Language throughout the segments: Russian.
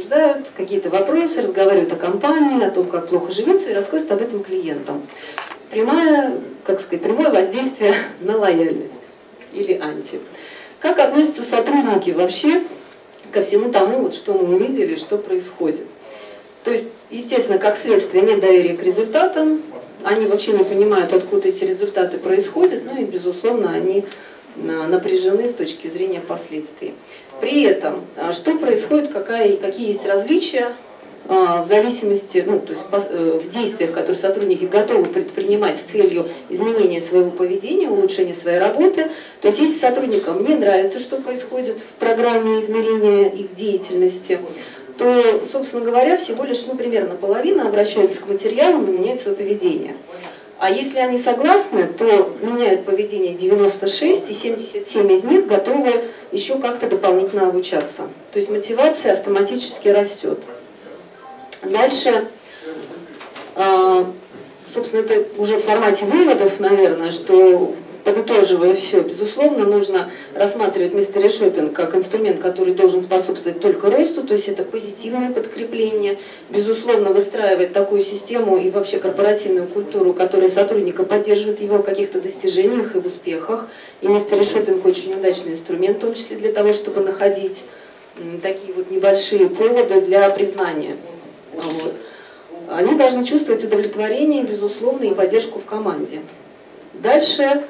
обсуждают какие-то вопросы, разговаривают о компании, о том, как плохо живется, и рассказывают об этом клиентам. Прямое, как сказать, прямое воздействие на лояльность или анти. Как относятся сотрудники вообще ко всему тому, вот, что мы увидели, что происходит? То есть, естественно, как следствие, нет доверия к результатам, они вообще не понимают, откуда эти результаты происходят, ну и, безусловно, они напряжены с точки зрения последствий. При этом, а, что происходит, какая, какие есть различия а, в зависимости, ну, то есть э, в действиях, которые сотрудники готовы предпринимать с целью изменения своего поведения, улучшения своей работы. То есть если сотрудникам не нравится, что происходит в программе измерения их деятельности, то, собственно говоря, всего лишь ну, примерно половина обращаются к материалам и меняют свое поведение. А если они согласны, то меняют поведение 96, и 77 из них готовы еще как-то дополнительно обучаться. То есть мотивация автоматически растет. Дальше, а, собственно, это уже в формате выводов, наверное, что подытоживая все, безусловно, нужно рассматривать мистери шопинг как инструмент, который должен способствовать только росту, то есть это позитивное подкрепление, безусловно, выстраивать такую систему и вообще корпоративную культуру, которая сотрудника поддерживает его в каких-то достижениях и в успехах. И мистери шопинг очень удачный инструмент, в том числе для того, чтобы находить такие вот небольшие поводы для признания. Вот. Они должны чувствовать удовлетворение, безусловно, и поддержку в команде. Дальше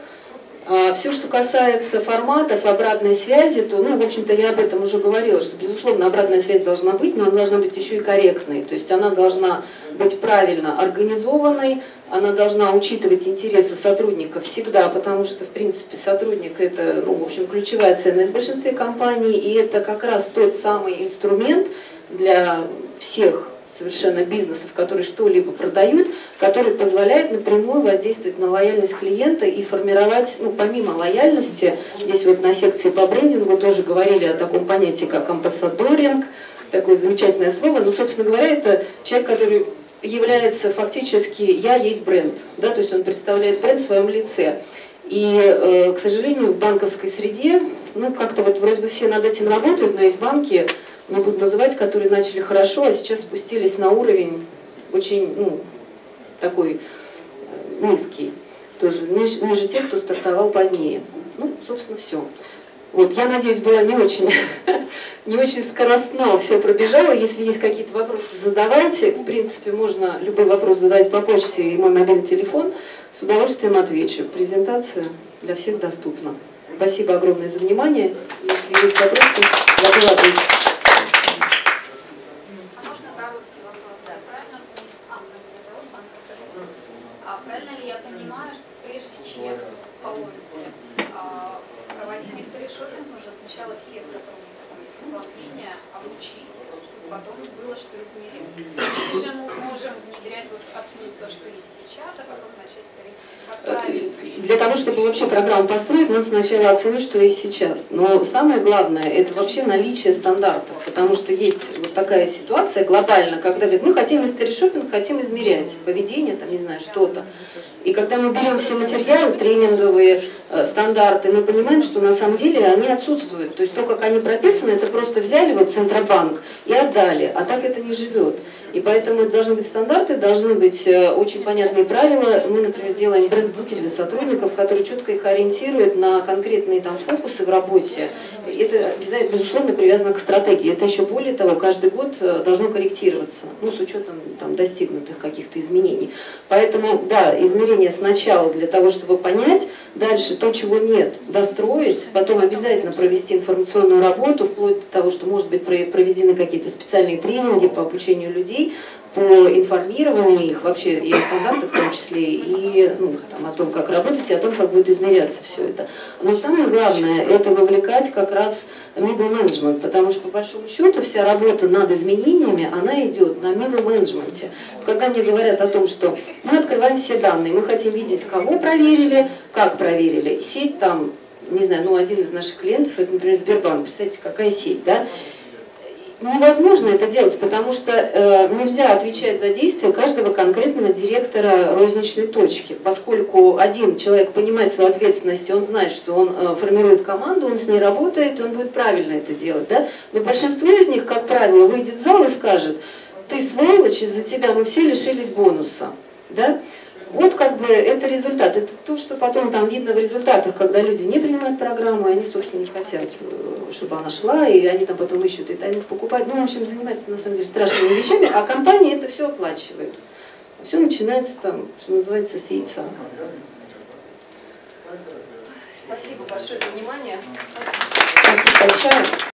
а, Все, что касается форматов, обратной связи, то, ну, в общем-то, я об этом уже говорила, что, безусловно, обратная связь должна быть, но она должна быть еще и корректной. То есть она должна быть правильно организованной, она должна учитывать интересы сотрудников всегда, потому что, в принципе, сотрудник – это, ну, в общем, ключевая ценность в большинстве компаний, и это как раз тот самый инструмент для всех совершенно бизнесов, которые что-либо продают, который позволяет напрямую воздействовать на лояльность клиента и формировать, ну, помимо лояльности, здесь вот на секции по брендингу тоже говорили о таком понятии, как амбассадоринг, такое замечательное слово, но, собственно говоря, это человек, который является фактически «я есть бренд», да, то есть он представляет бренд в своем лице. И, э, к сожалению, в банковской среде, ну, как-то вот вроде бы все над этим работают, но есть банки, не буду называть, которые начали хорошо, а сейчас спустились на уровень очень, ну, такой э, низкий, тоже ниже, ниже тех, кто стартовал позднее. Ну, собственно, все. Вот, я надеюсь, была не очень, не очень скоростно все пробежала. Если есть какие-то вопросы, задавайте. В принципе, можно любой вопрос задавать по почте и мой мобильный телефон. С удовольствием отвечу. Презентация для всех доступна. Спасибо огромное за внимание. Если есть вопросы, я была ответить. для того, чтобы вообще программу построить, надо сначала оценить, что есть сейчас. Но самое главное, это вообще наличие стандартов, потому что есть вот такая ситуация глобально, когда говорят, мы хотим истории шопинг, хотим измерять поведение, там, не знаю, что-то. И когда мы берем все материалы, тренинговые э, стандарты, мы понимаем, что на самом деле они отсутствуют. То есть то, как они прописаны, это просто взяли вот Центробанк и отдали, а так это не живет. И поэтому должны быть стандарты, должны быть э, очень понятные правила. Мы, например, делаем брендбуки для сотрудников, которые четко их ориентируют на конкретные там фокусы в работе. Это безусловно, привязано к стратегии. Это еще более того, каждый год э, должно корректироваться, ну, с учетом там, достигнутых каких-то изменений. Поэтому, да, измерение сначала для того, чтобы понять, дальше то, чего нет, достроить, потом обязательно провести информационную работу, вплоть до того, что, может быть, проведены какие-то специальные тренинги по обучению людей, по информированию их, вообще и о стандартах в том числе, и ну, там, о том, как работать, и о том, как будет измеряться все это. Но самое главное, это вовлекать как раз middle management, потому что по большому счету вся работа над изменениями, она идет на middle management. Когда мне говорят о том, что мы открываем все данные, мы хотим видеть, кого проверили, как проверили, сеть там, не знаю, ну один из наших клиентов, это, например, Сбербанк, представьте, какая сеть, да, невозможно это делать, потому что э, нельзя отвечать за действия каждого конкретного директора розничной точки, поскольку один человек понимает свою ответственность, он знает, что он э, формирует команду, он с ней работает, и он будет правильно это делать. Да? Но большинство из них, как правило, выйдет в зал и скажет, ты сволочь, из-за тебя мы все лишились бонуса. Да? Вот как бы это результат. Это то, что потом там видно в результатах, когда люди не принимают программу, они, собственно, не хотят, э, чтобы она шла, и они там потом ищут, и они покупают. Ну, в общем, занимаются, на самом деле, страшными вещами, а компания это все оплачивает. Все начинается там, что называется, с яйца. Спасибо большое за внимание. Спасибо большое.